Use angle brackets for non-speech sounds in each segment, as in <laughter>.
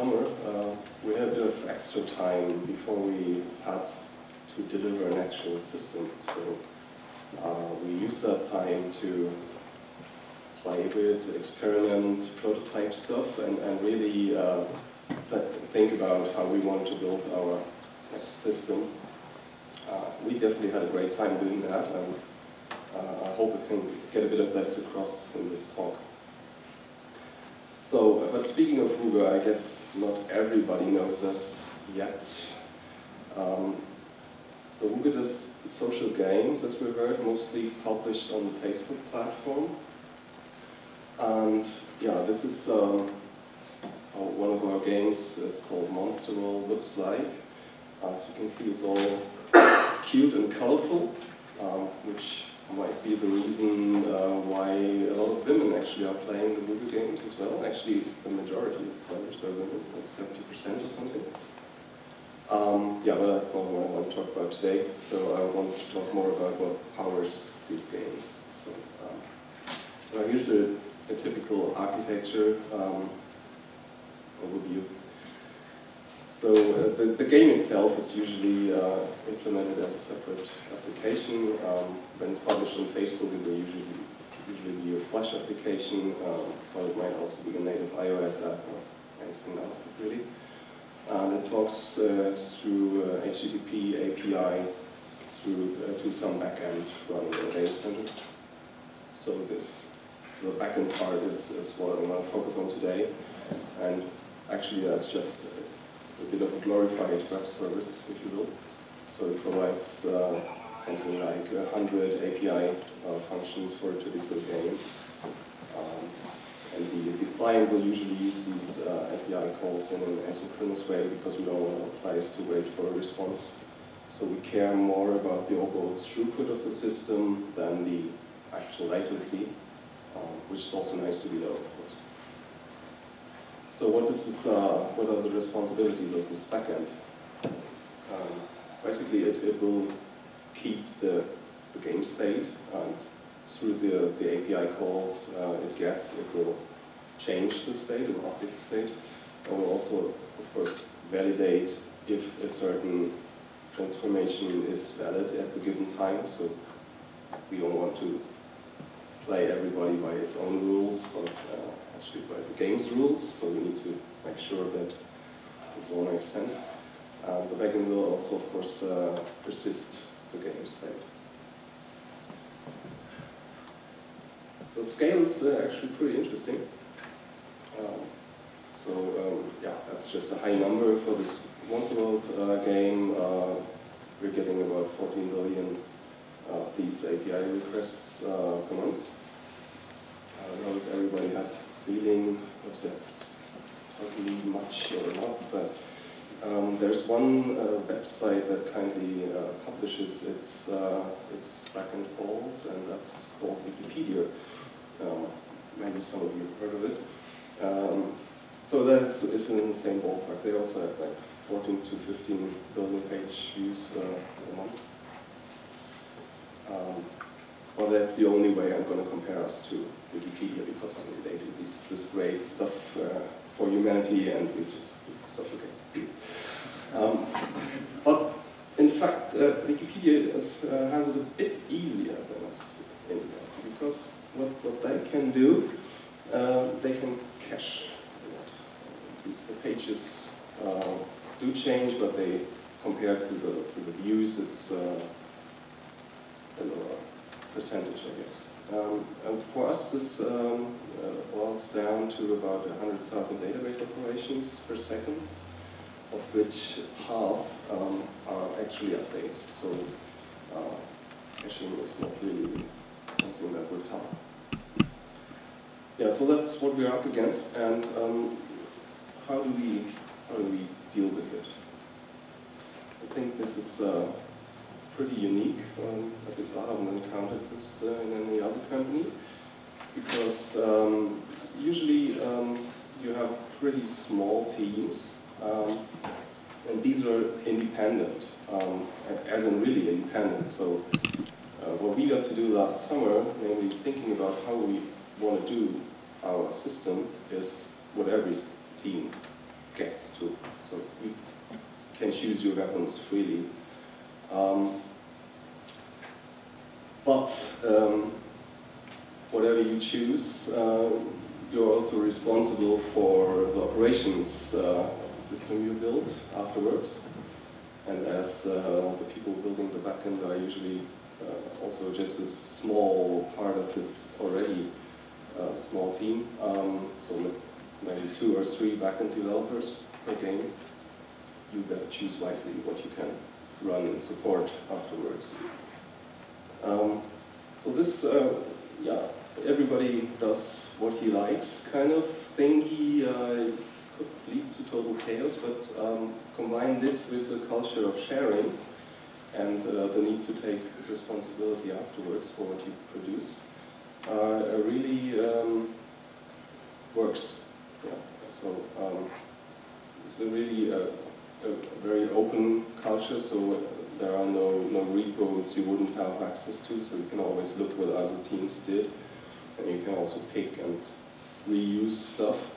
summer, uh, we had a bit of extra time before we had to deliver an actual system. So uh, we used that time to play with, experiment, prototype stuff, and, and really uh, th think about how we want to build our next system. Uh, we definitely had a great time doing that, and uh, I hope we can get a bit of this across in this talk. So, but speaking of Wooga, I guess not everybody knows us yet. Um, so Wooga does social games, as we heard, mostly published on the Facebook platform. And yeah, this is um, one of our games, it's called Monster World, looks like. As you can see, it's all <coughs> cute and colorful, um, which might be the reason uh, why a lot of women actually are playing the Wooga games as well. Actually, the majority of players are women, like 70% or something. Um, yeah, but that's not what I want to talk about today. So I want to talk more about what powers these games. So um, here's a, a typical architecture um, overview. So uh, the, the game itself is usually uh, implemented as a separate application. Um, when it's published on Facebook, it will usually, usually be a Flash application, um, but it might also be a native iOS app or anything else, really. And it talks uh, through HTTP API through uh, to some backend in a data center. So this the backend part is, is what I'm going to focus on today. And actually that's just a bit of a glorified web service, if you will. So it provides uh, something like 100 API uh, functions for a typical game. Um, and the, the, client will usually use these uh, API calls in an asynchronous way because we don't want our players to wait for a response. So we care more about the overall throughput of the system than the actual latency, um, which is also nice to be low. So what is this, uh, what are the responsibilities of this backend? Um, basically, it, it will keep the, the game state, and through the, the API calls uh, it gets, it will change the state, it will update the state, and will also, of course, validate if a certain transformation is valid at the given time. So we don't want to play everybody by its own rules, but uh, actually by the game's rules, so we need to make sure that this all makes sense. And the backend will also, of course, uh, persist the game state. The scale is uh, actually pretty interesting. Um, so um, yeah, that's just a high number for this Monster World uh, game. Uh, we're getting about 14 billion of these API requests uh, per don't know if everybody has a feeling if that's totally much or not, but um, there's one uh, website that kindly uh, publishes its, uh, its backend calls, and that's called Wikipedia. Um, maybe some of you have heard of it. Um, so that's it's in the same ballpark. They also have like 14 to 15 billion page views uh, a month. Um, well, that's the only way I'm going to compare us to Wikipedia because I mean, they do this, this great stuff uh, for humanity and we just suffocate. Um, but in fact, uh, Wikipedia uh, has it a bit easier than us in because what, what they can do, uh, they can cache these the pages uh, do change, but they compared to the to the views, it's uh, a lower percentage, I guess. Um, and for us, this um, uh, boils down to about 100,000 database operations per second, of which half um, are actually updates. So uh, caching is not really something that would help. Yeah, so that's what we're up against, and um, how do we how do we deal with it? I think this is uh, pretty unique. Um, at least I haven't encountered this uh, in any other company because um, usually um, you have pretty small teams um, and these are independent, um, as in really independent. So uh, what we got to do last summer, namely thinking about how we want to do our system, is what every team gets to. So you can choose your weapons freely. Um, but um, whatever you choose, uh, you're also responsible for the operations uh, of the system you build afterwards. And as uh, the people building the backend are usually uh, also just a small part of this already small team, um, so maybe two or three backend developers per game, you better choose wisely what you can run and support afterwards. Um, so this, uh, yeah, everybody does what he likes kind of thingy uh, could lead to total chaos, but um, combine this with a culture of sharing and uh, the need to take responsibility afterwards for what you produce, uh, really um, works. Yeah. So um, it's a really uh, a very open culture, so there are no, no repos you wouldn't have access to, so you can always look what other teams did. And you can also pick and reuse stuff,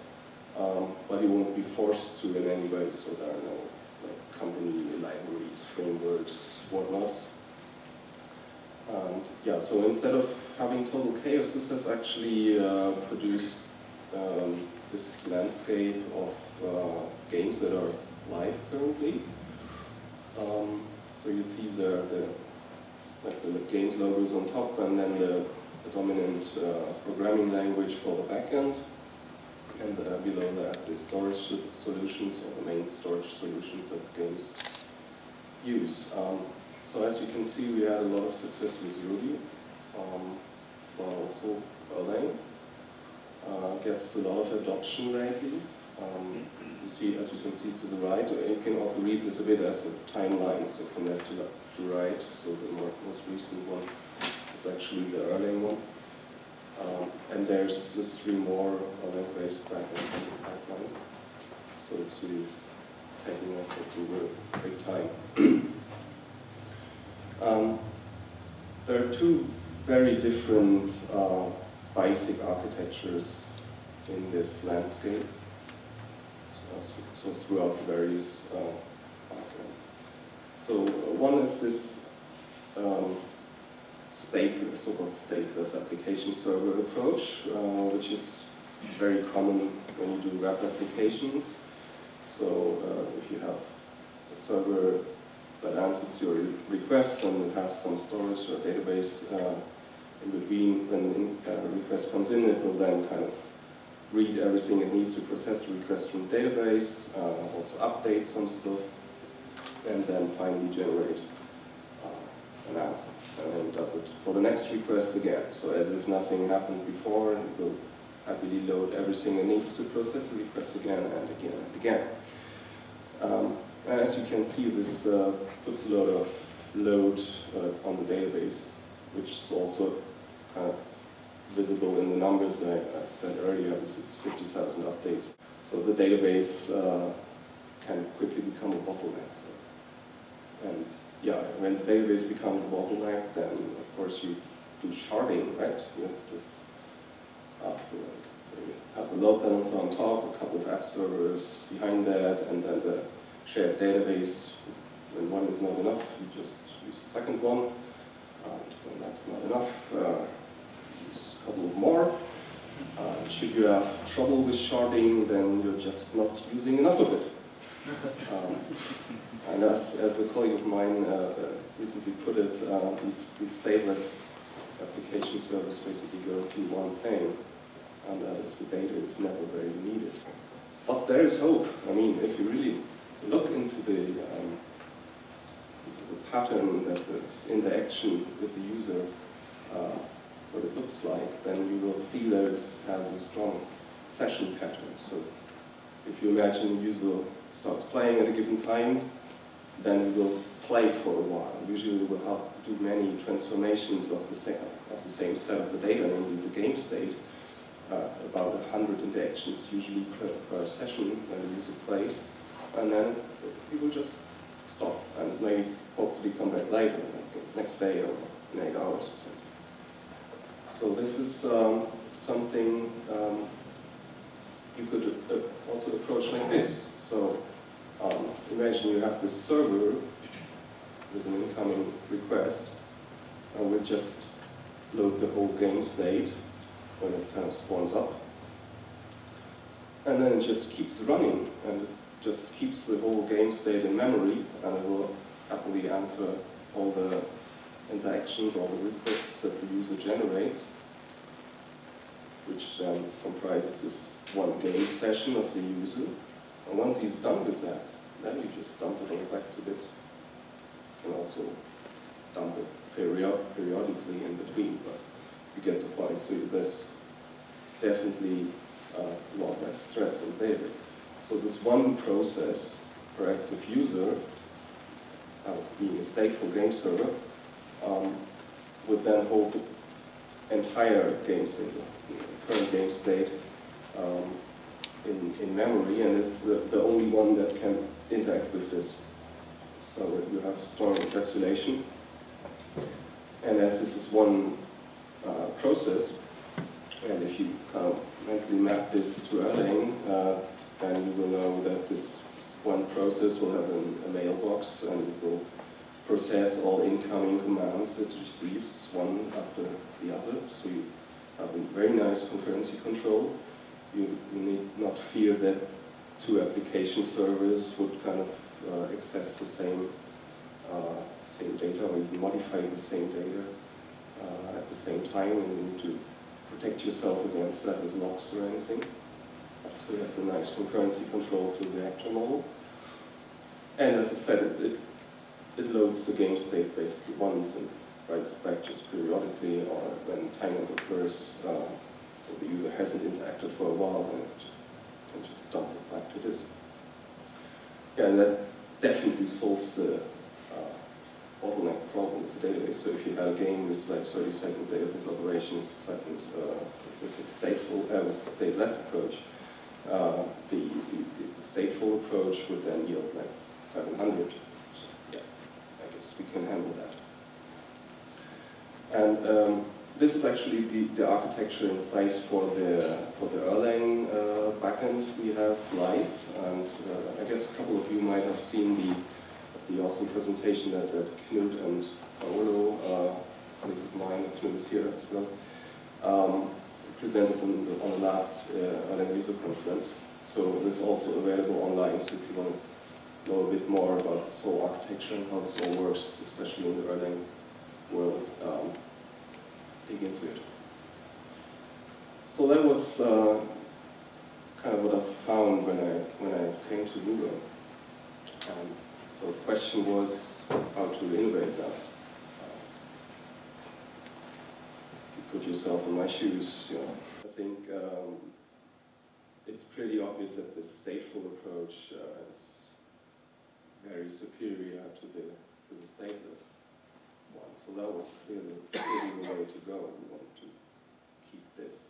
um, but you won't be forced to in any way, so there are no like, company libraries, frameworks, whatnot. And yeah, so instead of having total chaos, this has actually uh, produced um, this landscape of uh, games that are live currently. Um, so you see there the, like the games logos on top and then the, the dominant uh, programming language for the backend. And uh, below that the storage solutions or the main storage solutions that the games use. Um, so as you can see, we had a lot of success with Ruby, um, but also Erlang uh, gets a lot of adoption lately. Um, you see, as you can see to the right, you can also read this a bit as a timeline, so from left to, to right. So the more, most recent one is actually the Erlang one. Um, and there's just three more Erlang-based backends in the pipeline. So it's really taking off into a big time. <clears throat> um, there are two very different uh, basic architectures in this landscape so throughout the various uh, So uh, one is this um, stateless, so-called stateless application server approach, uh, which is very common when you do web applications. So if you have a server that answers your requests and it has some storage or database uh, in between, when the request comes in, it will then kind of read everything it needs to process the request from the database, uh, also update some stuff, and then finally generate uh, an answer. And then does it for the next request again. So as if nothing happened before, it will happily load everything it needs to process the request again and again and again. Um, and as you can see, this uh, puts a lot of load uh, on the database, which is also kind of visible in the numbers I, I said earlier, this is 50,000 updates. So the database uh, can quickly become a bottleneck. So. And yeah, when the database becomes a bottleneck, then of course you do sharding, right? You just have to have the load balancer on top, a couple of app servers behind that, and then the shared database. When one is not enough, you just use a second one. And when that's not enough, uh, a couple more. Uh, should you have trouble with sharding, then you're just not using enough of it. <laughs> Um, and as, as a colleague of mine uh, uh recently put it, uh, these, these stateless application servers basically guarantee one thing, and that is the data is never very needed. But there is hope. I mean, if you really look into the, um, into the pattern that is interaction with the user, uh, what it looks like, then you will see those has a strong session pattern. So if you imagine a user starts playing at a given time, then it will play for a while. Usually we will do many transformations of the, same, of the same set of the data, namely the game state, uh, about 100 interactions usually per, per session when the user plays, and then he will just stop and maybe hopefully come back later, like next day or in eight hours or something. So this is um, something um, you could uh, also approach like this. So um, imagine you have this server with an incoming request, and we just load the whole game state when it kind of spawns up. And then it just keeps running, and just keeps the whole game state in memory, and it will happily answer all the interactions, all the requests that the user generates, which um, comprises this one game session of the user. And once he's done with that, then you just dump it all back to this. You can also dump it period periodically in between, but you get the point. So there's definitely uh, a lot less stress on Davis. So this one process per active user, uh, being a stateful game server, um, would then hold the entire game state, the current game state, um, in, in memory, and it's the, the only one that can interact with this. So you have strong encapsulation. And as this is one uh, process, and if you kind of mentally map this to Erlang, uh, then you will know that this one process will have an, a mailbox and it will process all incoming commands it receives one after the other. So you very nice concurrency control. You, you need not fear that two application servers would kind of uh, access the same uh, same data or even modify the same data uh, at the same time and you need to protect yourself against that with locks or anything. So you have the nice concurrency control through the actor model. And as I said, it, it, it loads the game state basically once and writes back just periodically or when timeout occurs. Uh, so the user hasn't interacted for a while and can just dump it back to this. Yeah, and that definitely solves the uh, bottleneck problem with the database. So if you had a game with like 30 second database operations, second uh, with a stateful, uh, with a stateless approach, uh, the, the, the, stateful approach would then yield like 700. So, yeah, I guess we can handle that. And um, this is actually the, the architecture in place for the for the Erlang uh, backend we have live. And uh, I guess a couple of you might have seen the the awesome presentation that, that Knut and Paolo, uh, colleagues of mine, Knut is here as well, um, presented on the, on the last uh, Erlang user conference. So this is also available online, so if you want to know a bit more about this whole architecture and how this all works, especially in the Erlang world, um. So that was uh, kind of what I found when I when I came to Wooga. Um, so the question was how to innovate that. You put yourself in my shoes, you know. I think um, it's pretty obvious that the stateful approach uh, is very superior to the to the stateless one. So that was clearly, clearly the way to go. We wanted to keep this.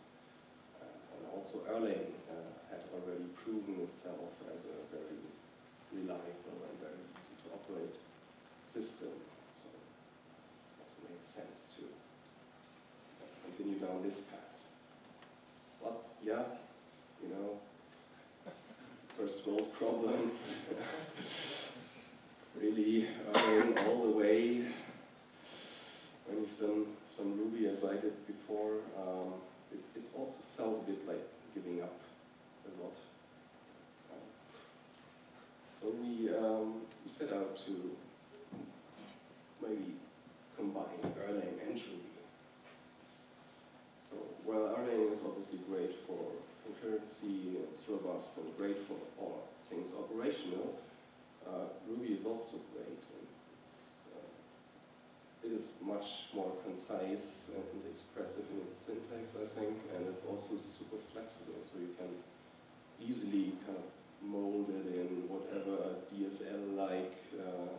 Uh, and also Erlang uh, had already proven itself as a very reliable and very easy to operate system. So it also makes sense to continue down this path. But yeah, you know, first world problems, <laughs> really earning all the way when you've done some Ruby as I did before, um, it, it, also felt a bit like giving up a lot. So we, um, we set out to maybe combine Erlang and Ruby. So while Erlang is obviously great for concurrency, it's robust and great for all things operational, uh, Ruby is also great is much more concise and expressive in its syntax, I think, and it's also super flexible, so you can easily kind of mold it in whatever DSL-like uh,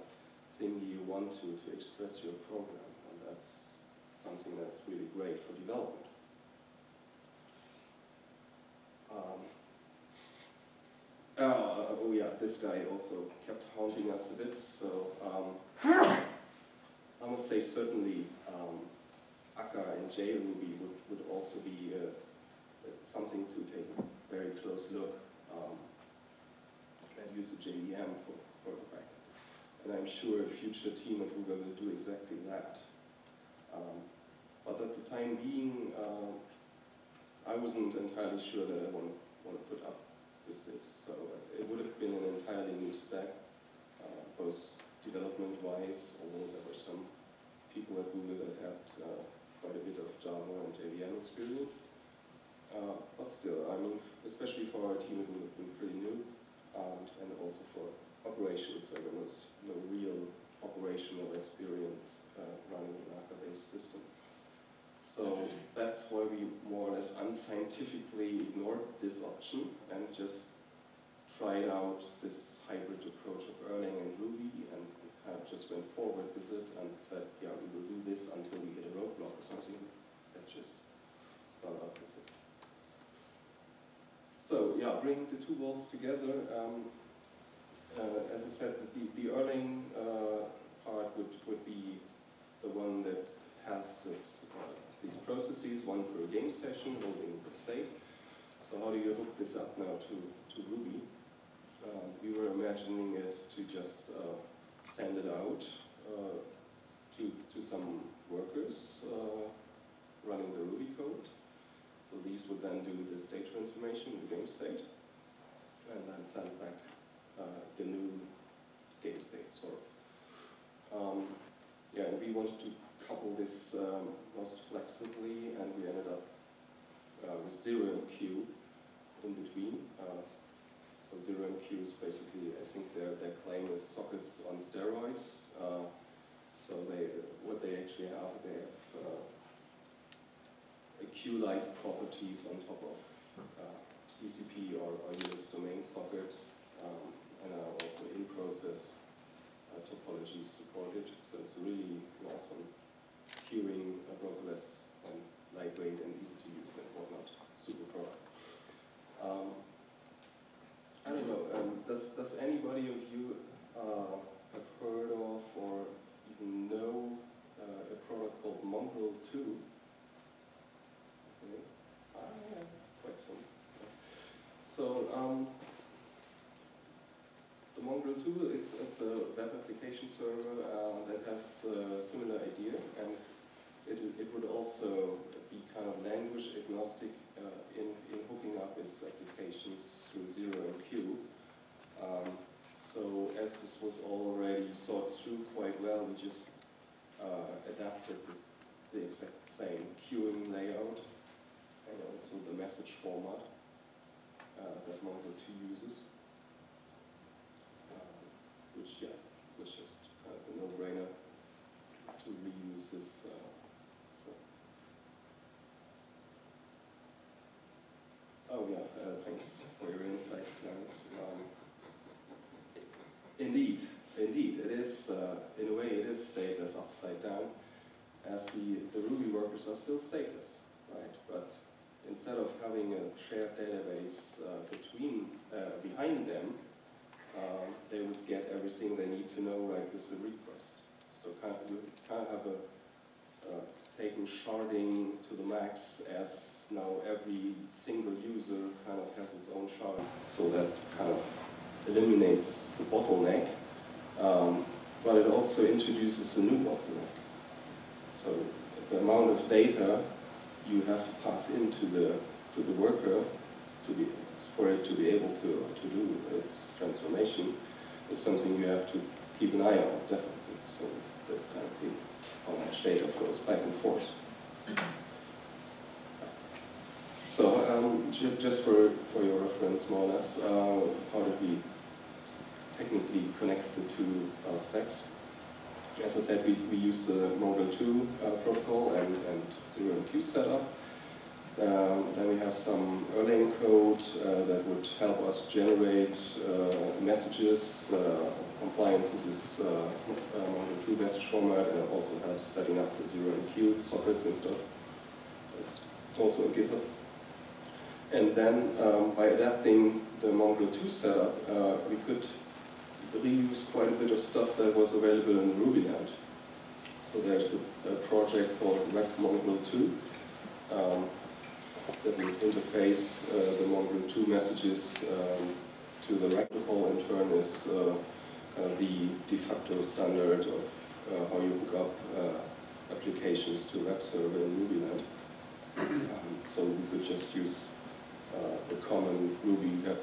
thing you want to to express your program, and that's something that's really great for development. Um, uh, oh yeah, this guy also kept haunting us a bit, so um, I must say certainly um, Akka and JRuby would, would also be uh, something to take a very close look. Um, that use a JVM for, for the backend. And I'm sure a future team at Wooga will do exactly that. Um, but at the time being, uh, I wasn't entirely sure that I want to, want to put up with this. So it would have been an entirely new stack, uh, both development-wise, although there were some people at Wooga that had uh, quite a bit of Java and JVM experience. Uh, but still, I mean, especially for our team, it would have been pretty new, and, and also for operations, so there was no real operational experience uh, running an Akka-based system. So that's why we more or less unscientifically ignored this option and just tried out this hybrid approach of Erlang and Ruby and of just went forward with it and said, yeah, we will do this until we hit a roadblock or something. Let's just start out with this. So yeah, bringing the two worlds together, um, uh, as I said, the, the Erlang uh, part would, would be the one that has this, uh, these processes, one per game station, holding the state. So how do you hook this up now to, to Ruby? Um, we were imagining it to just uh, send it out uh, to, to some workers uh, running the Ruby code. So these would then do the state transformation, the game state, and then send back uh, the new game state, sort of. Um, yeah, and we wanted to couple this um, most flexibly, and we ended up uh, with zero MQ in between. So zero MQ is basically, I think their, their claim is sockets on steroids. Uh, so they, what they actually have, they have uh, queue-like properties on top of uh, TCP or, or Unix domain sockets, um, and are also in-process uh, topologies supported. So it's really awesome queuing, uh, brokerless, and lightweight and easy to use and whatnot. Super product. Um, I don't know, um, does, does anybody of you uh, have heard of or even know uh, a product called Mongrel 2? Okay. Ah, quite some. So, um, the Mongrel 2, it's, it's a web application server uh, that has a similar idea, and it, it would also be kind of language agnostic uh, in, in hooking up its applications through zero MQ. Um, so as this was already thought through quite well, we just uh, adapted this, the exact same queuing layout and also the message format uh, that Mongrel 2 uses, uh, which yeah, was just kind of a no-brainer to reuse this. Uh, so. Oh yeah, uh, thanks for your insight, Clarence. Um, indeed, indeed, it is, uh, in a way, it is stateless upside down, as the, the Ruby workers are still stateless, right? But instead of having a shared database uh, between, uh, behind them, um, they would get everything they need to know right with the request. So kind of, you of have a taken sharding to the max as now every single user kind of has its own shard. So that kind of eliminates the bottleneck, um, but it also introduces a new bottleneck. So the amount of data you have to pass into the to the worker to be for it to be able to to do its transformation is something you have to keep an eye on definitely. So that kind of thing, how much data flows back and forth. So um, just for for your reference, more or less, uh, how did we technically connect the two uh, stacks? As I said, we, we use the Mongrel 2 uh, protocol and, and zero MQ setup. Um, then we have some Erlang code uh, that would help us generate uh, messages uh, compliant to this uh, Mongrel 2 message format and also helps setting up the zero MQ sockets and stuff. It's also a GitHub. And then um, by adapting the Mongrel 2 setup, uh, we could reuse quite a bit of stuff that was available in Ruby land. So there's a, a project called WebMongrel 2 um, that will interface uh, the Mongrel 2 messages um, to the Rector call in turn is uh, uh, the de facto standard of uh, how you hook up uh, applications to web server in RubyLand. um, so we could just use uh, the common Ruby web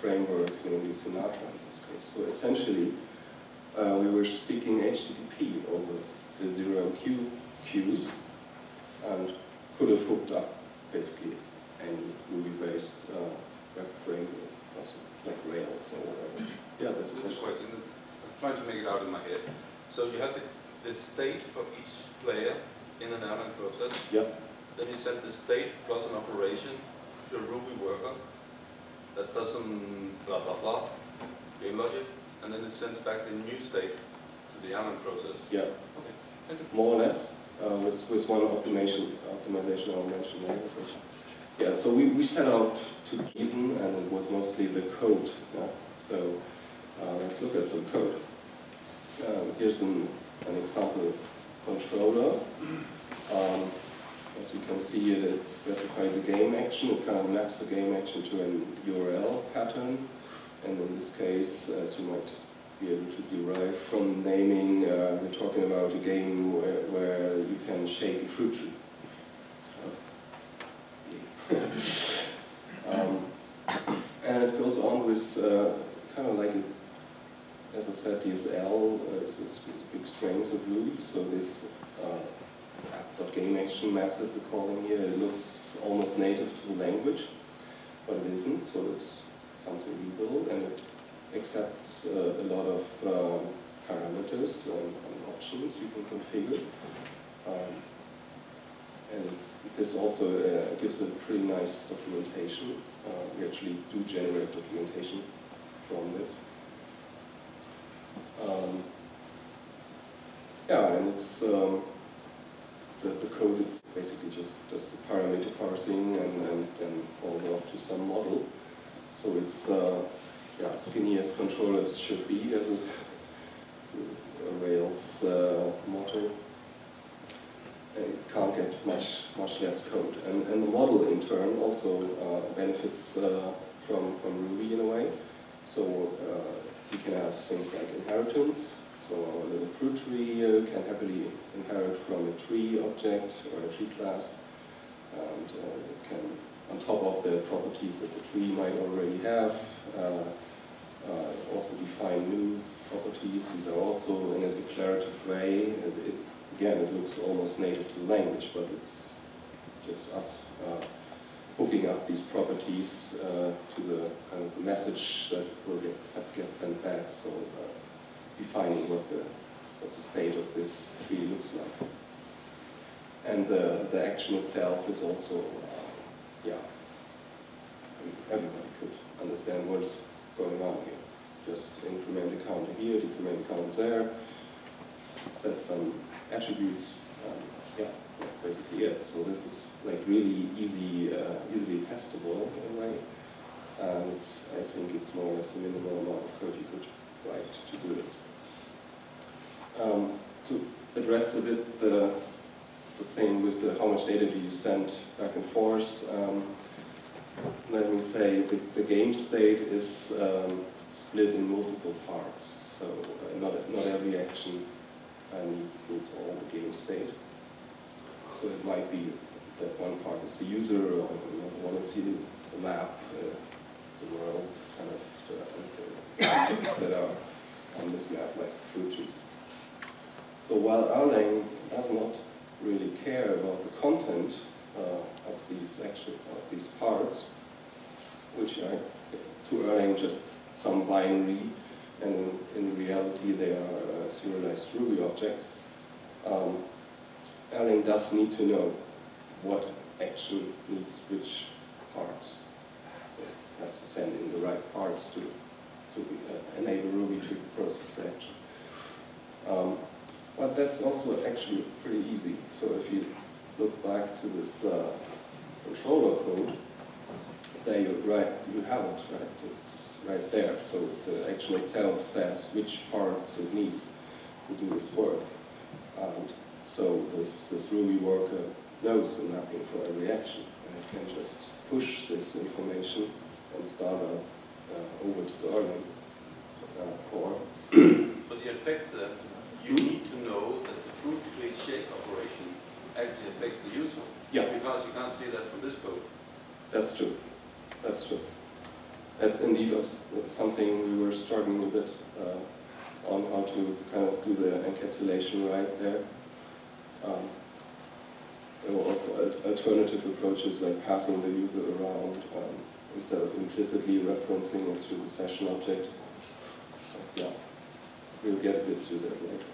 framework, namely Sinatra in this case. So essentially, uh, we were speaking HTTP over the zero MQ queues and could have hooked up basically any Ruby-based uh, web framework, also like Rails or whatever. Yeah, that's a This question. question, I'm trying to make it out in my head. So you have the, the state of each player in an Erlang process, Yep, then you send the state plus an operation to a Ruby worker that does some blah blah blah, game logic, and then it sends back the new state to the Erlang process. yeah, Okay, more or less, uh, with, with one optimization, optimization I'll mention later. Yeah, so we, we set out to Gießen and it was mostly the code. Yeah? So uh, let's look at some code. Um, here's an, an example controller. Um, as you can see, it, it specifies a game action. It kind of maps the game action to an URL pattern. And in this case, as you might be able to derive from naming, uh, we're talking about a game where, where you can shake a fruit tree. <laughs> um, and it goes on with uh, kind of like, a, as I said, DSL uh, is, is, is big strengths of Ruby. So this, uh, this app.gameAction method we're calling here, it looks almost native to the language, but it isn't. So it's something we build, and it accepts uh, a lot of um, parameters and, and options you can configure. Um, and this also uh, gives a pretty nice documentation. Uh, we actually do generate documentation from this. Um, yeah, and it's um, the, the code it's basically just just parameter parsing and, and then calls off to some model. So it's uh, yeah, skinny as controllers should be, as a, a, a Rails uh, motto. And it can't get much much less code. And, and the model in turn also uh, benefits uh, from, from Ruby in a way. So uh, you can have things like inheritance. So our little fruit tree uh, can happily inherit from a tree object or a tree class. And uh, it can, on top of the properties that the tree might already have, uh, uh, also define new properties. These are also in a declarative way. It, it, again, it looks almost native to the language, but it's just us hooking up these properties uh, to the kind of the message that will get, sent- get sent back. So uh, defining what the what the state of this tree looks like. And the, the action itself is also, uh, yeah, I mean, everybody could understand what is going on here. Just increment a counter here, decrement a counter there, set some attributes, um, yeah, that's basically it. So this is like really easy, uh, easily testable in a way. And I think it's more or less a minimal amount of code you could write to do this. Um, to address a bit the, the thing with the, how much data do you send back and forth, um, let me say the, the game state is um, split in multiple parts. So uh, not, not every action uh, needs, needs all the game state. So it might be that one part is the user, or want to see the, the map, uh, the world, kind of the, the that are on this map, like fruit trees. So while Erlang does not really care about the content uh, of these actual of these parts, which are to Erlang just some binary, and in, reality they are uh, serialized Ruby objects. Um, Erlang does need to know what action needs which parts. So it has to send in the right parts to, to uh, enable Ruby to process the action. Um, but that's also actually pretty easy. So if you look back to this uh, controller code, there you, right, you have it, right? It's right there. So the action itself says which parts it needs to do its work. And so this, this Ruby worker knows the mapping for every action. And it can just push this information and start a uh, over to the Erlang uh, core. But the effects, uh, you need to know that the proof create shake operation actually affects the user. Yeah. Because you can't see that from this code. That's true. That's true. That's indeed something we were struggling a bit uh, on how to kind of do the encapsulation right there. Um, there were also alternative approaches like passing the user around um, instead of implicitly referencing it through the session object. Yeah, we'll get a bit to that later.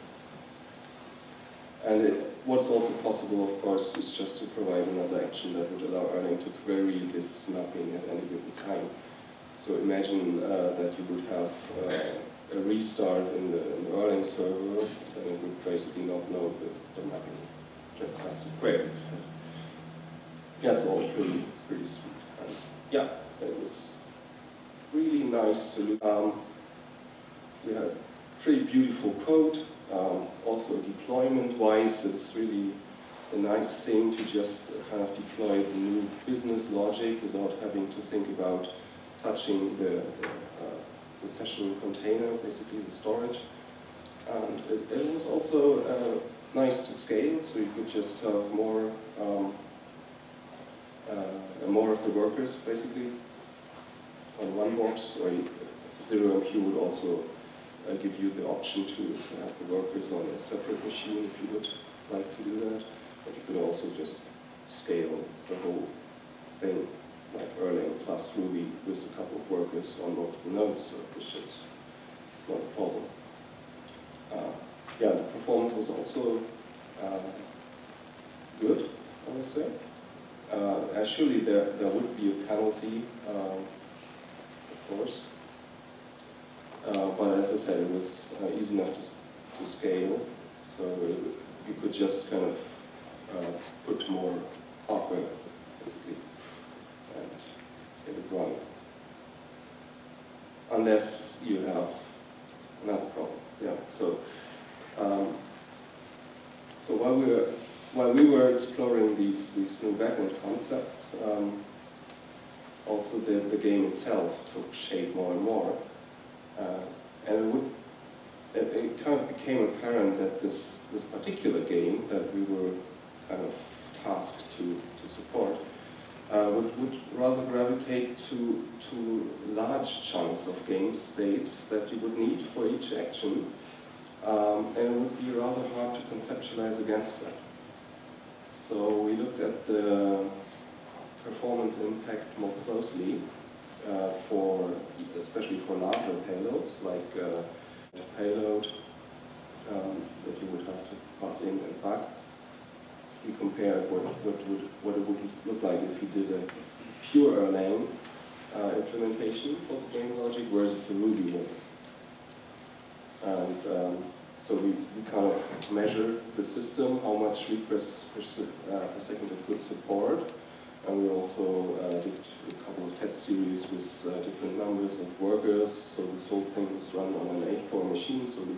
And it, what's also possible, of course, is just to provide another action that would allow Erlang to query this mapping at any given time. So imagine uh, that you would have uh, a restart in the, in the Erlang server, then it would basically not know the, the mapping. Just has to query. Yeah, all pretty, pretty sweet. And yeah, it was really nice to look. Um, we had pretty beautiful code. Um, also deployment-wise, it's really a nice thing to just kind of deploy the new business logic without having to think about touching the, the, uh, the session container, basically the storage. And it, it was also uh, nice to scale, so you could just have more, um, uh, more of the workers, basically, on one box, or Zero MQ would also uh, give you the option to have the workers on a separate machine if you would like to do that. But you could also just scale the whole thing, like Erlang plus Ruby with a couple of workers on multiple nodes, so it's just not a problem. Uh, yeah, the performance was also uh, good, I would say. Uh, actually, there, there would be a penalty, um, of course, uh, but as I said, it was uh, easy enough to, to scale, so you could just kind of uh, put more hardware, basically, and it running. Unless you have another problem, yeah. So, um, so while we were while we were exploring these these new backend concepts, um, also the, the game itself took shape more and more. Uh, and it, would, it, it kind of became apparent that this, this particular game that we were kind of tasked to, to support uh, would, would rather gravitate to, to large chunks of game states that you would need for each action. Um, and it would be rather hard to conceptualize against that. So we looked at the performance impact more closely uh, for, especially for larger payloads, like uh, payload um, that you would have to pass in and back. We compared what, what, would, what it would look like if you did a pure Erlang uh, implementation for the game logic versus a Ruby one. And um, so we, we kind of measure the system, how much requests per, se- uh, per second it could support, and we also uh, did a couple of test series with uh, different numbers of workers. So this whole thing was run on an 8-core machine, so we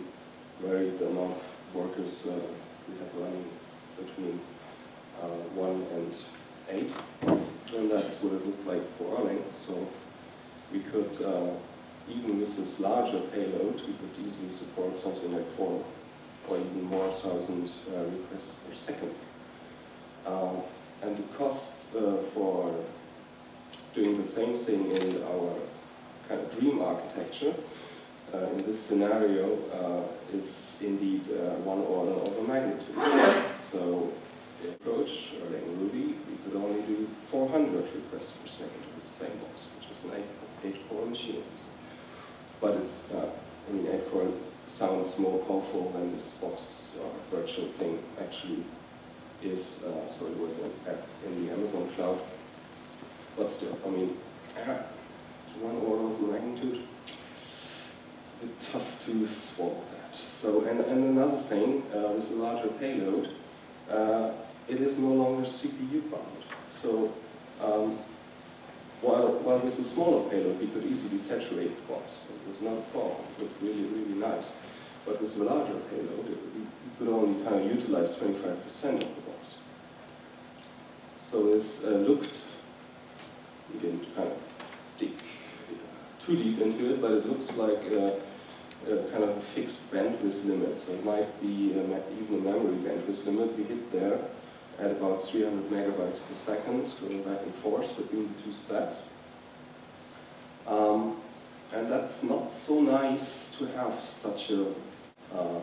varied the amount of workers uh, we had running between uh, 1 and 8. And that's what it looked like for Erlang. So we could, uh, even with this larger payload, we could easily support something like 4 or even more thousand uh, requests per second. And the cost uh, for doing the same thing in our kind of dream architecture uh, in this scenario uh, is indeed one order of a magnitude. So the approach, Erlang Ruby, we could only do 400 requests per second with the same box, which is an 8-core machine. But it's, uh, I mean, 8-core sounds more powerful than this box or virtual thing actually is, uh, so it was in, the Amazon cloud. But still, I mean, uh, one order of magnitude, it's a bit tough to swallow that. So, and, and another thing, uh, with a larger payload, uh, it is no longer CPU bound. So, um, while, while with a smaller payload, we could easily saturate the box. It was not a problem. It looked really, really nice. But with a larger payload, we could only kind of utilize 25% of the box. So this uh, looked, we didn't kind of dig too deep into it, but it looks like a, a kind of a fixed bandwidth limit. So it might be a, even a memory bandwidth limit we hit there at about 300 megabytes per second, going back and forth between the two stacks. Um, and that's not so nice to have such a uh,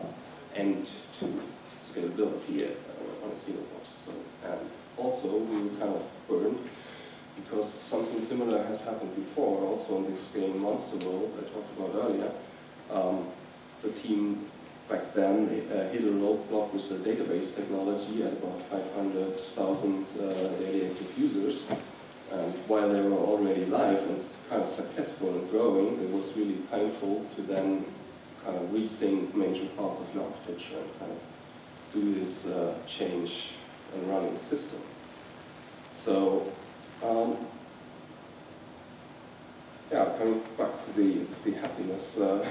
end to scalability uh, on a single box. So, and also, we were kind of burned because something similar has happened before, also in this game Monster World I talked about earlier. Um, the team back then uh, hit a roadblock with their database technology at about 500,000 uh, daily active users. And while they were already live and kind of successful and growing, it was really painful to then kind of rethink major parts of the architecture and kind of do this uh, change and running system. So, um, yeah, coming back to the, the happiness, uh,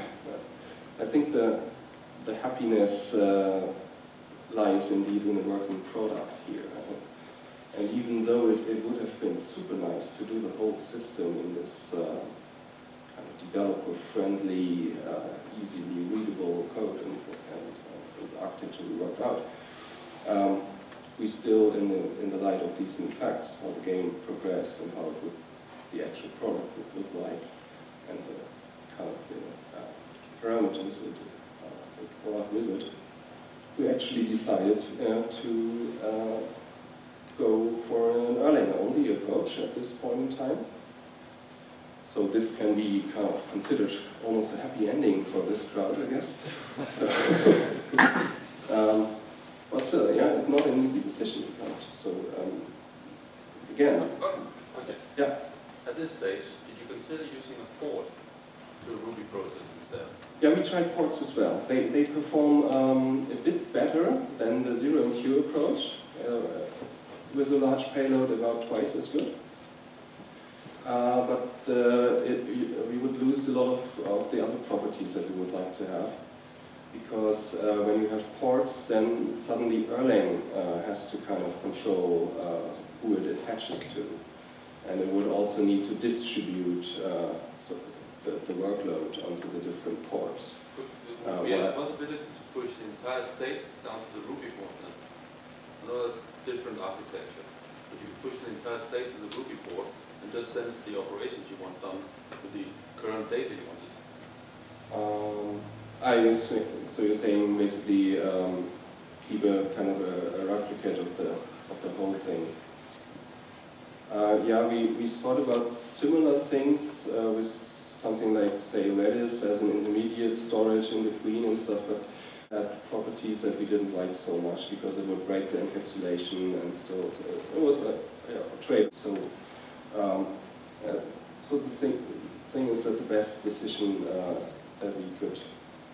<laughs> I think the, the happiness uh, lies indeed in the working product here. And even though it, it, would have been super nice to do the whole system in this uh, kind of developer-friendly, uh, easily readable code and, and, and architecture we worked out, um, we still, in the, in the light of these new facts, how the game progressed and how it would, the actual product would look like, and the kind of the uh, parameters it uh, brought with it, we actually decided uh, to uh, go for an Erlang-only approach at this point in time. So this can be kind of considered almost a happy ending for this crowd, I guess. so, <laughs> um, but still, yeah, not an easy decision. Right? So um, again, okay. yeah. At this stage, did you consider using a port to Ruby process instead? Yeah, we tried ports as well. They, they perform um, a bit better than the zero MQ approach. Uh, with a large payload about twice as good. Uh, but uh, it, we would lose a lot of, of the other properties that we would like to have. Because uh, when you have ports, then suddenly Erlang uh, has to kind of control uh, who it attaches to. And it would also need to distribute uh, so the, the, workload onto the different ports. Would we have a possibility to push the entire state down to the Ruby port then? No, different architecture. But you push the entire state to the Ruby port and just send the operations you want done with the current data you want Um, I so, so you're saying basically um, keep a kind of a, a, replicate of the of the whole thing. Uh, yeah, we, we thought about similar things uh, with something like say Redis as an intermediate storage in between and stuff, but had properties that we didn't like so much because it would break the encapsulation and still, so it was a, a trade. So, um, uh, so the thing, thing is that the best decision uh, that we could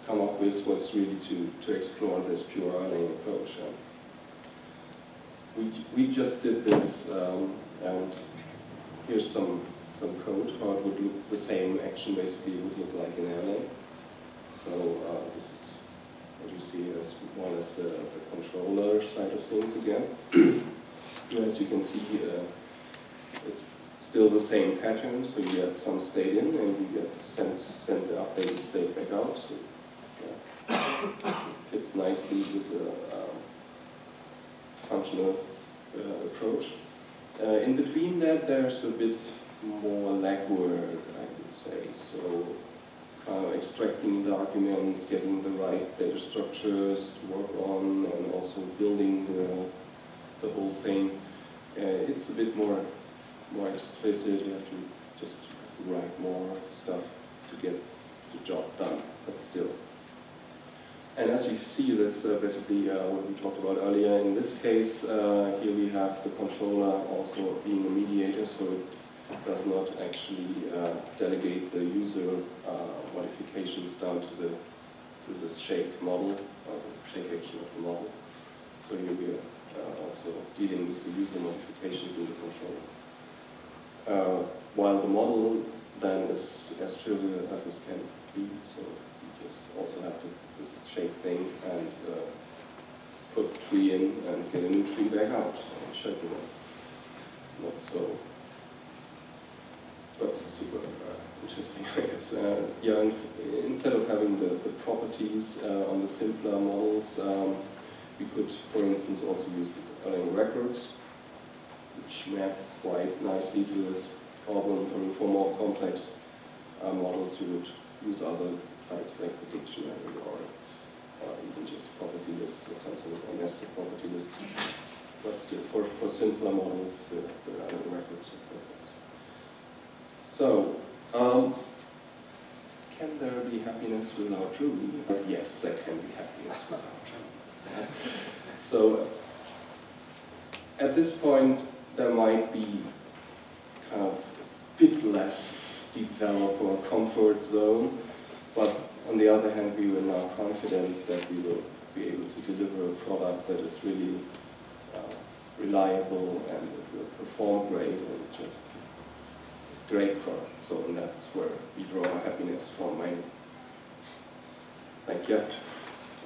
come up with was really to, to explore this pure Erlang approach. we, we just did this, um, and here's some, some code, how it would look, the same action basically would look like in Erlang. So uh, this is what you see as more or less uh, the controller side of things again. <clears throat> as you can see, uh, it's still the same pattern, so you get some state in and you get send, send the updated state back out. So yeah, nicely with a um, functional uh, approach. Uh, in between that, there's a bit more legwork, I would say. So uh, extracting the getting the right data structures to work on, and also building the, the whole thing. Uh, it's a bit more more explicit. You have to just write more stuff to get the job done, but still. And as you see, this uh, basically uh, what we talked about earlier. In this case, uh, here we have the controller also being a mediator, so it does not actually uh, delegate the user uh, modifications down to the to the shake model, or the shake action of the model. So here we are uh, also dealing with the user modifications in the controller. Uh, while the model then is as trivial as it can be, so you just also have to this shake thing and uh, put the tree in and get a new tree back out. It should be not so super uh, interesting, <laughs> I guess. Uh, yeah, and instead of having the, the properties uh, on the simpler models, um, we could, for instance, also use Erlang records, which map quite nicely to this problem. I for more complex uh, models, you would use other types like the dictionary or uh, even just property lists or something, or nested property lists. But still, for, for simpler models, uh, there are no records perfect. So, um, can there be happiness without Ruby? Yes, there can be happiness without Ruby. <laughs> so, at this point, there might be kind of a bit less developer comfort zone, but on the other hand, we were now confident that we will be able to deliver a product that is really uh, reliable and will perform great and just great product. So that's where we draw our happiness from. Thank you.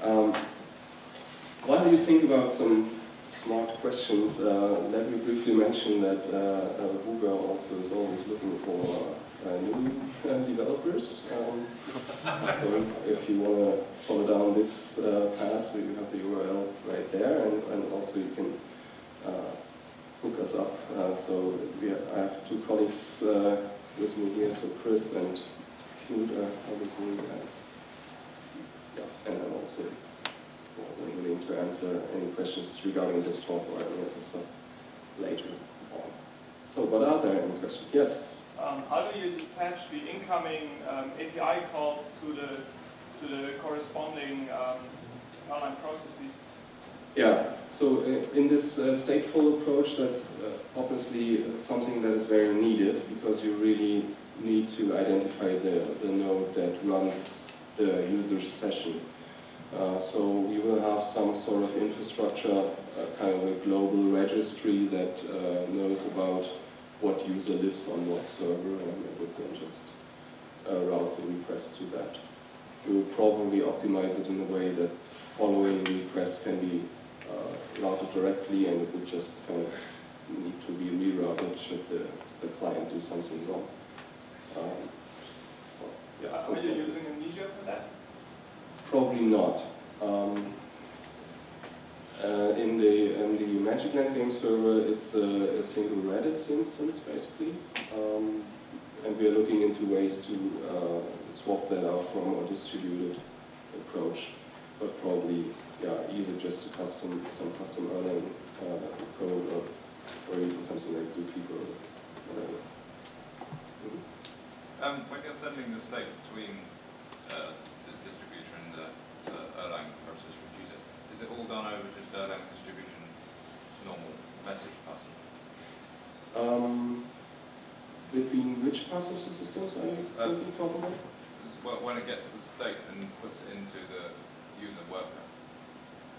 Um, do you think about some smart questions, uh, let me briefly mention that uh, uh, Wooga also is always looking for new developers. Um, so if you want to follow down this path, you have the URL right there, and, and also you can hook us up. Uh, so we I have two colleagues uh, with me here, so Chris and Knut are with me, and yeah, and I'm also well, willing to answer any questions regarding this talk or any other stuff later on. So, what are there any questions? Yes. Um, how do you dispatch the incoming um, API calls to the to the corresponding um, online processes? Yeah, so uh, in this uh, stateful approach, that's uh, obviously something that is very needed because you really need to identify the, the node that runs the user's session. Uh, so we will have some sort of infrastructure, uh, kind of a global registry that uh, knows about what user lives on what server and it would then just route the request to that. We will probably optimize it in a way that following requests can be uh, routed directly and it would just kind of need to be rerouted should the, the client do something wrong. Um, well, yeah, Are you using Mnesia for that? Probably not. Um, uh, in the in the Magic Land game server, it's a, a single Redis instance basically, um, and we are looking into ways to uh, swap that out from a distributed approach, but probably yeah, either just a custom some custom Erlang uh, code or, or even something like Zookeeper or whatever. Mm -hmm. um, when you're sending the state between uh, the distributor and the, the Erlang process is it all done over just Erlang distribution normal message passing? Um, between which parts of the systems are you uh, talking about? Well, when it gets to the state and puts it into the user worker.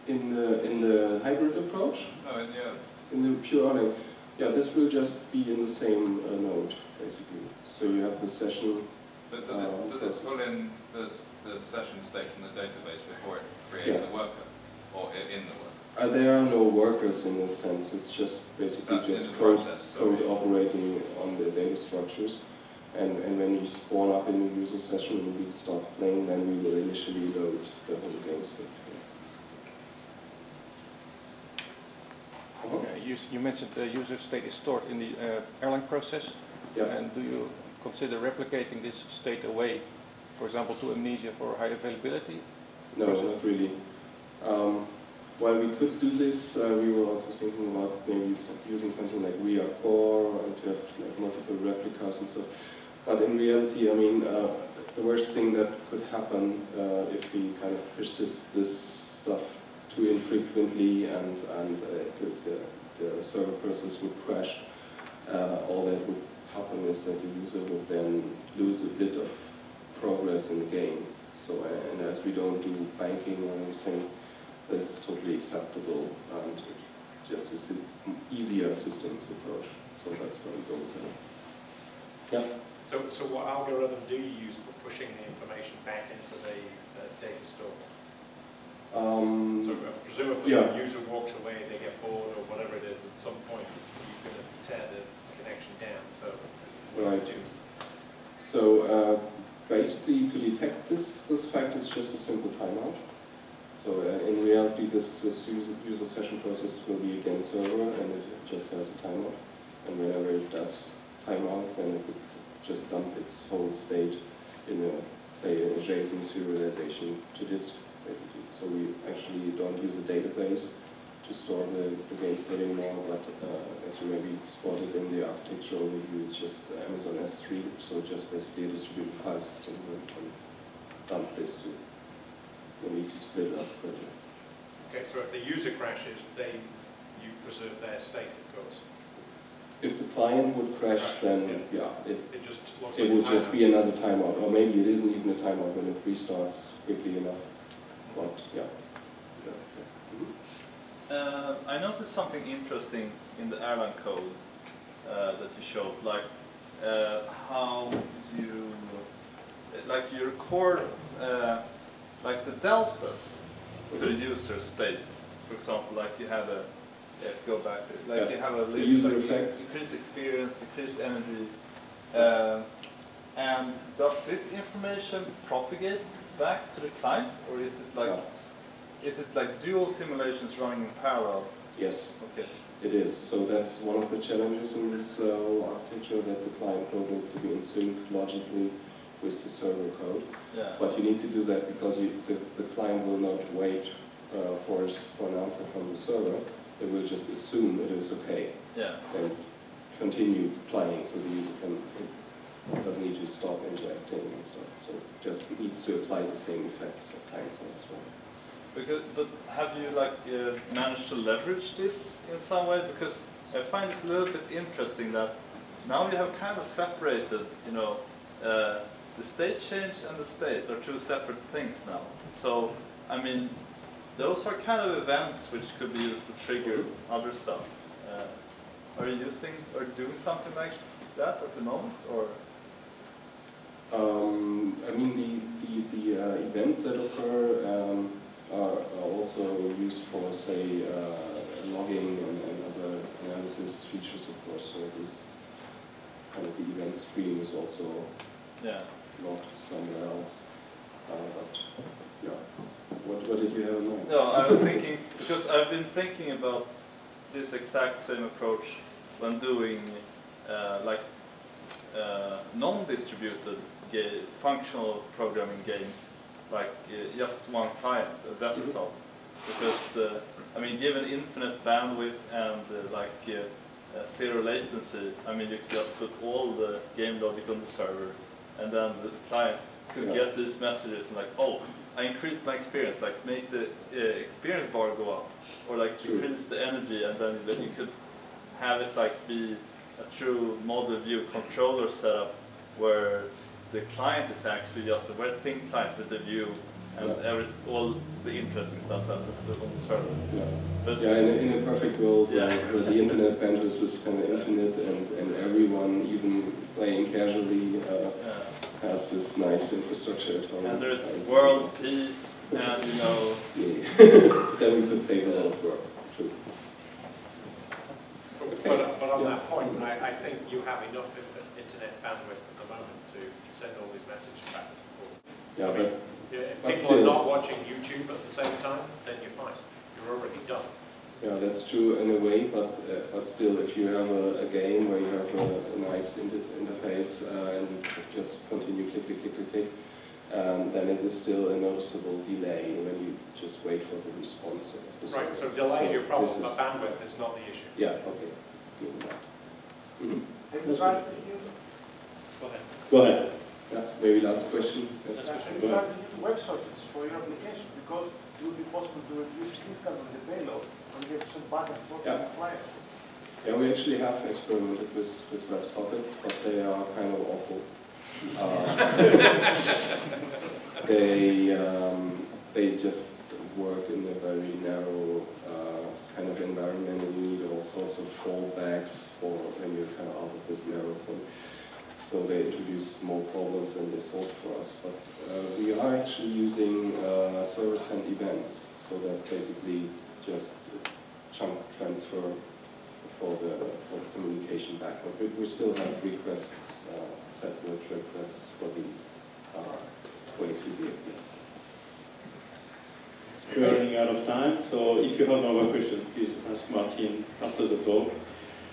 In the in the hybrid approach? No, in the in the pure Erlang. Yeah, this will just be in the same uh, node basically. So you have the session. But does it, uh, does it pull in the, the session state from the database before it creates yeah. a worker, or in the worker? Uh, there are no workers in this sense. It's just basically That's just code, process, code operating on the data structures. And, and when you spawn up a new user session and we start playing, then we will initially load the whole game stuff. Uh, you, you, mentioned the user state is stored in the uh, Erlang process. Yeah. And do you consider replicating this state away, for example, to Mnesia for high availability? No, not really. Um, while we could do this, uh, we were also thinking about maybe using something like Riak Core and to have like multiple replicas and stuff. But in reality, I mean, uh, the worst thing that could happen uh, if we kind of persist this stuff too infrequently and, and uh, the, the, server process would crash, uh, all that would happen is that the user would then lose a bit of progress in the game. So, uh, and as we don't do banking or anything, this is totally acceptable and just an easier systems approach. So that's where we go with it. Yeah. So, so what algorithm do you use for pushing the information back into the uh, data store? Um, so uh, presumably yeah. the user walks away, they get bored or whatever it is, at some point you're going to tear the connection down. So right. do So uh, basically, to detect this, this fact, it's just a simple timeout. So uh, in reality, this, this user, user session process will be a gen_server, and it just has a timeout. And whenever it does timeout, then it would just dump its whole state in a, say, a JSON serialization to disk, basically. So we actually don't use a database to store the, the game state anymore, but uh, as you maybe spotted in the architectural review, it's just Amazon S3, so just basically a distributed file system where we can dump this to. We need to split it up further. Okay, so if the user crashes, they, you preserve their state, of course. If the client would crash, then yeah, it, It just it like would just be another timeout, or maybe it isn't even a timeout when it restarts quickly enough. But yeah. Yeah. Uh, I noticed something interesting in the Erlang code uh, that you showed, like uh, how you, like you record uh, like the deltas to the user state. For example, like you have a, yeah, go back, to like Yeah. you have a The list user like decreased experience, decreased energy, uh, and does this information propagate back to the client, or is it like Yeah. Is it like dual simulations running in parallel? Yes, Okay. it is. So that's one of the challenges in this uh, architecture that the client code needs to be in sync logically with the server code. Yeah. But you need to do that because you, the, the client will not wait uh, for, for an answer from the server. It will just assume that it is okay Yeah. and continue playing so the user can, it doesn't need to stop interacting and stuff. So just needs to apply the same effects at client side as well. Because, but have you like uh, managed to leverage this in some way? Because I find it a little bit interesting that now you have kind of separated, you know, uh, the state change and the state are two separate things now. So, I mean, those are kind of events which could be used to trigger other stuff. Uh, are you using or doing something like that at the moment, or? Um, I mean, the, the, the uh, events that occur um, are, are also used for, say, uh, logging and, and other analysis features, of course. So this kind of the event stream is also Yeah. logged somewhere else. Uh, but yeah, what, what did you have in mind? No, I was thinking, because I've been thinking about this exact same approach when doing uh, like uh, non-distributed functional programming games, like uh, just one client, a desktop. Because, uh, I mean, given infinite bandwidth and uh, like uh, uh, zero latency, I mean, you could just put all the game logic on the server, and then the client could Yeah. get these messages and like, oh, I increased my experience, like make the uh, experience bar go up, or like True. increase the energy, and then then you could have it like be a true model view controller setup where the client is actually just a very thin client with the view and Yeah. every, all the interesting stuff happens to on the server. Yeah. But Yeah, in a, in a perfect world where, Yeah. where the internet bandwidth is kind of infinite and, and everyone, even playing casually, uh, yeah. has this nice infrastructure at home. and there's world peace and you know Yeah. <laughs> then we could save a lot of work. True. But, but on Yeah. that point, I, I think you have enough internet bandwidth at the moment to send all these messages back and forth. Yeah, I but mean, yeah, If but people still- are not watching YouTube at the same time, then you're fine. You're already done. yeah, that's true in a way. But uh, but still, if you have a, a game where you have a, a nice inter interface uh, and just continue click click click click click, um, then it is still a noticeable delay when you just wait for the response of the Right, so server. delay is your problem, is- but bandwidth is not the issue. Yeah. Okay. Given that. Have you That's tried, Go ahead. Go ahead. Yeah, maybe last question. That's have good. you tried to use WebSockets for your application? Because it would be possible to reduce on the payload and get some back and forth Yeah. client. Yeah, we actually have experimented with, with WebSockets, but they are kind of awful. Uh, <laughs> they, um, they just work in a very narrow uh, kind of environment, and you need all sorts of fallbacks for when you're kind of out of this narrow thing. So they introduce more problems than they solve for us. But uh, we are actually using uh, server-sent events. So that's basically just chunk transfer for the, for the communication back. But we, still have requests, uh, with requests for the, uh, for A2B. We're running out of time, so if you have other questions, please ask Martin after the talk.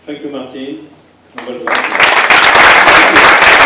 Thank you, Martin. And well done.